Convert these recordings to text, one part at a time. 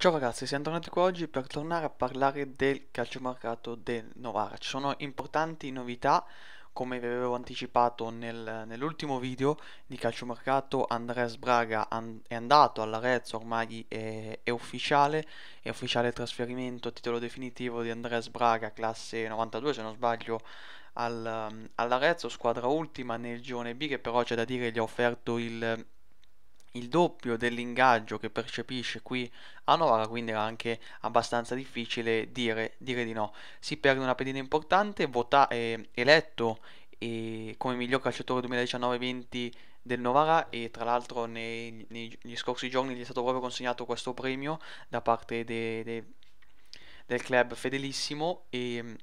Ciao ragazzi, siamo tornati qua oggi per tornare a parlare del calciomercato del Novara. Ci sono importanti novità, come vi avevo anticipato nel- nell'ultimo video di calciomercato, Andres Braga an- è andato all'Arezzo, ormai è, è ufficiale, è ufficiale il trasferimento, titolo definitivo di Andres Braga, classe 92 se non sbaglio, al- all'Arezzo, squadra ultima nel girone B che però c'è da dire gli ha offerto il il doppio dell'ingaggio che percepisce qui a Novara, quindi era anche abbastanza difficile dire, dire di no. Si perde una pedina importante, vota, eh, eletto eh, come miglior calciatore 2019-20 del Novara e tra l'altro nei, negli scorsi giorni gli è stato proprio consegnato questo premio da parte de, de, del club fedelissimo e,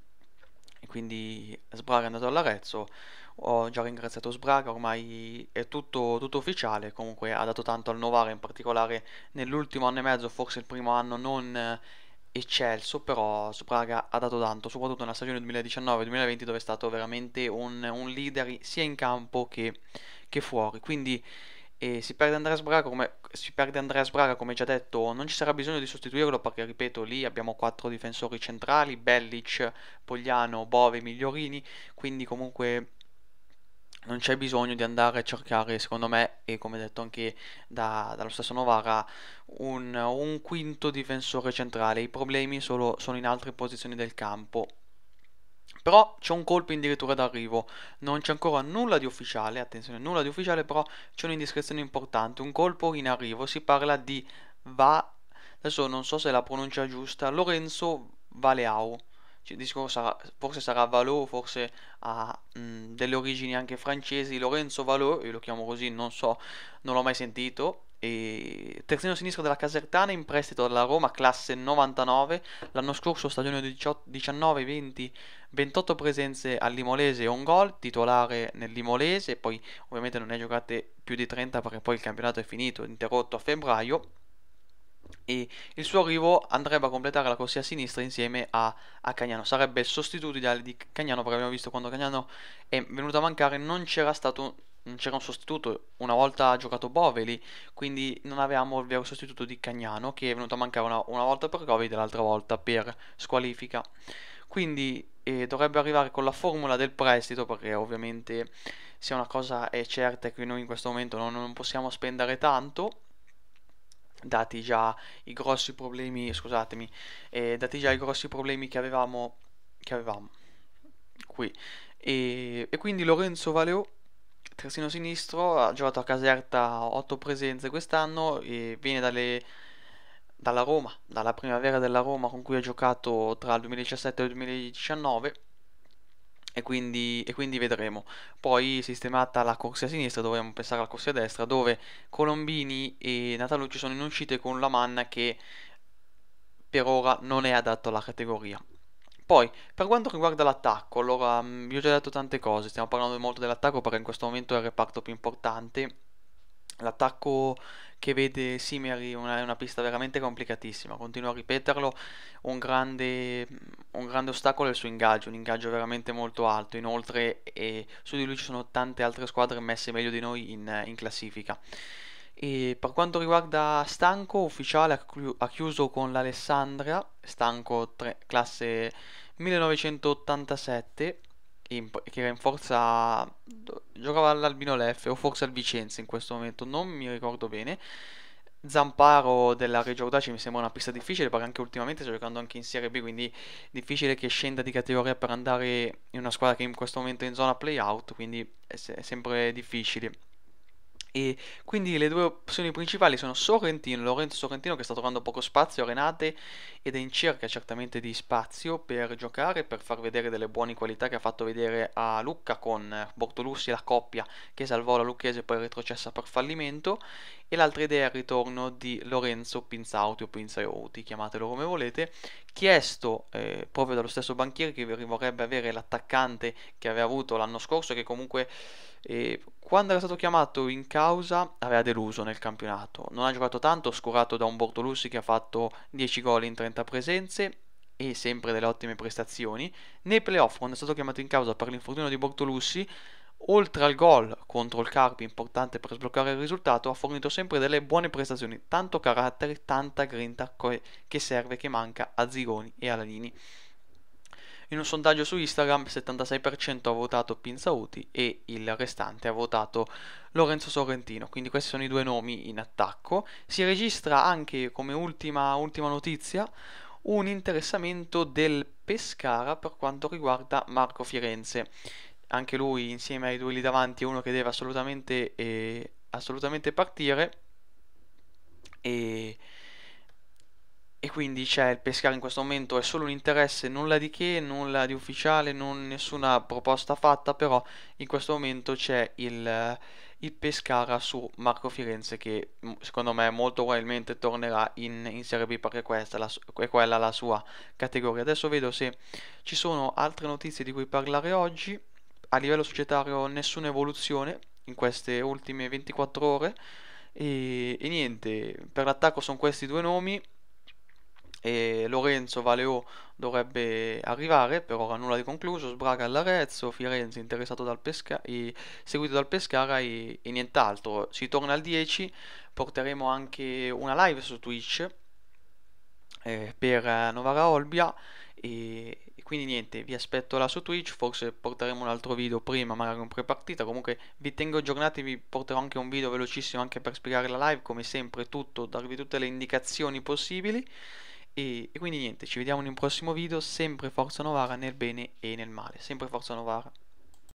e quindi Sbraga è andato all'Arezzo ho già ringraziato Sbraga, ormai è tutto, tutto ufficiale, comunque ha dato tanto al Novara, in particolare nell'ultimo anno e mezzo, forse il primo anno non eccelso, però Sbraga ha dato tanto, soprattutto nella stagione 2019-2020 dove è stato veramente un, un leader sia in campo che, che fuori. Quindi eh, si perde Andreas Braga come, si perde Andreas Braga come già detto non ci sarà bisogno di sostituirlo perché ripeto lì abbiamo quattro difensori centrali Bellic, Pogliano, Bove, Migliorini quindi comunque non c'è bisogno di andare a cercare, secondo me, e come detto anche da, dallo stesso Novara, un, un, quinto difensore centrale. I problemi solo, sono in altre posizioni del campo. Però c'è un colpo addirittura d'arrivo, non c'è ancora nulla di ufficiale, attenzione, nulla di ufficiale, però c'è un'indiscrezione importante, un colpo in arrivo, si parla di Va, adesso non so se è la pronuncia giusta, Lorenzo Valeao disco sarà, forse sarà Valot, forse ha mh, delle origini anche francesi, Lorenzo Valot, io lo chiamo così, non so, non l'ho mai sentito, e terzino sinistro della Casertana in prestito dalla Roma, classe 99, l'anno scorso stagione 19-20, 28 presenze al Limolese e un gol, titolare nel Limolese, poi ovviamente non ne ha giocate più di 30 perché poi il campionato è finito, interrotto a febbraio, e il suo arrivo andrebbe a completare la corsia a sinistra insieme a, a Cagnano. Sarebbe il sostituto ideale di Cagnano perché abbiamo visto quando Cagnano è venuto a mancare non c'era stato non c'era un sostituto, una volta ha giocato Boveli, quindi non avevamo il vero sostituto di Cagnano che è venuto a mancare una, una volta per Covid e l'altra volta per squalifica. Quindi eh, dovrebbe arrivare con la formula del prestito perché ovviamente se una cosa è certa è che noi in questo momento non, non possiamo spendere tanto dati già i grossi problemi, scusatemi, eh, dati già i grossi problemi che avevamo, che avevamo qui. E, e quindi Lorenzo Valeo, terzino sinistro, ha giocato a Caserta 8 presenze quest'anno e viene dalle, dalla Roma, dalla primavera della Roma con cui ha giocato tra il 2017 e il 2019 e quindi, e quindi vedremo. Poi sistemata la corsia a sinistra dovremo pensare alla corsia a destra dove Colombini e Natalucci sono in uscite con la manna che per ora non è adatto alla categoria. Poi, per quanto riguarda l'attacco, allora vi ho già detto tante cose, stiamo parlando molto dell'attacco perché in questo momento è il reparto più importante. L'attacco che vede Simeri è una, una pista veramente complicatissima, continuo a ripeterlo, un grande, un grande ostacolo è il suo ingaggio, un ingaggio veramente molto alto, inoltre e su di lui ci sono tante altre squadre messe meglio di noi in, in classifica. E per quanto riguarda Stanco, ufficiale ha chiuso con l'Alessandria, Stanco 3, classe 1987 in, che era in forza giocava all'Albino Leffe o forse al Vicenza in questo momento non mi ricordo bene. Zamparo della Reggio Audace mi sembra una pista difficile perché anche ultimamente sta giocando anche in Serie B quindi difficile che scenda di categoria per andare in una squadra che in questo momento è in zona playout quindi è, è sempre difficile e quindi le due opzioni principali sono Sorrentino, Lorenzo Sorrentino che sta trovando poco spazio Renate ed è in cerca certamente di spazio per giocare, per far vedere delle buone qualità che ha fatto vedere a Lucca con Bortolussi la coppia che salvò la Lucchese poi retrocessa per fallimento. E l'altra idea è il ritorno di Lorenzo Pinzauti o Pinzauti, chiamatelo come volete, chiesto eh, proprio dallo stesso banchiere che vorrebbe avere l'attaccante che aveva avuto l'anno scorso che comunque e quando era stato chiamato in causa aveva deluso nel campionato. Non ha giocato tanto, oscurato da un Bortolussi che ha fatto 10 gol in 30 presenze e sempre delle ottime prestazioni. Nei playoff, quando è stato chiamato in causa per l'infortunio di Bortolussi, oltre al gol contro il Carpi, importante per sbloccare il risultato, ha fornito sempre delle buone prestazioni, tanto carattere, tanta grinta che serve, che manca a Zigoni e a Lanini. In un sondaggio su Instagram il 76% ha votato Pinzauti e il restante ha votato Lorenzo Sorrentino, quindi questi sono i due nomi in attacco. Si registra anche come ultima, ultima notizia un interessamento del Pescara per quanto riguarda Marco Firenze. Anche lui insieme ai due lì davanti è uno che deve assolutamente, eh, assolutamente partire e e quindi c'è il Pescara in questo momento è solo un interesse, nulla di che, nulla di ufficiale, non, nessuna proposta fatta, però in questo momento c'è il, il Pescara su Marco Firenze che mm, secondo me molto probabilmente tornerà in, in Serie B perché questa è, la, è quella la sua categoria. Adesso vedo se ci sono altre notizie di cui parlare oggi. A livello societario nessuna evoluzione in queste ultime 24 ore e, e niente, per l'attacco sono questi due nomi e Lorenzo Valeo dovrebbe arrivare, per ora nulla di concluso, Sbraga all'Arezzo, Firenze interessato dal Pesca- seguito dal Pescara e, e, nient'altro. Si torna al 10, porteremo anche una live su Twitch eh, per Novara Olbia e, e, quindi niente, vi aspetto là su Twitch, forse porteremo un altro video prima, magari un pre-partita, comunque vi tengo aggiornati, vi porterò anche un video velocissimo anche per spiegare la live, come sempre tutto, darvi tutte le indicazioni possibili. E, e quindi niente, ci vediamo in un prossimo video, sempre Forza Novara nel bene e nel male, sempre Forza Novara.